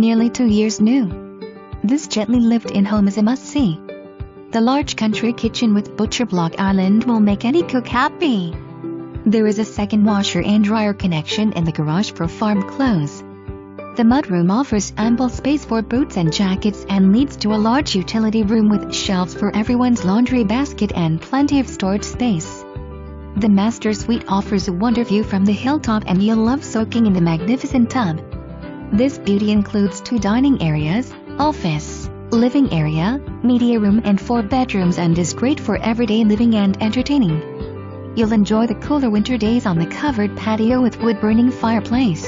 nearly two years new. This gently lived-in home is a must-see. The large country kitchen with butcher block island will make any cook happy. There is a second washer and dryer connection in the garage for farm clothes. The mudroom offers ample space for boots and jackets and leads to a large utility room with shelves for everyone's laundry basket and plenty of storage space. The master suite offers a wonder view from the hilltop and you'll love soaking in the magnificent tub. This beauty includes two dining areas, office, living area, media room and four bedrooms and is great for everyday living and entertaining. You'll enjoy the cooler winter days on the covered patio with wood-burning fireplace.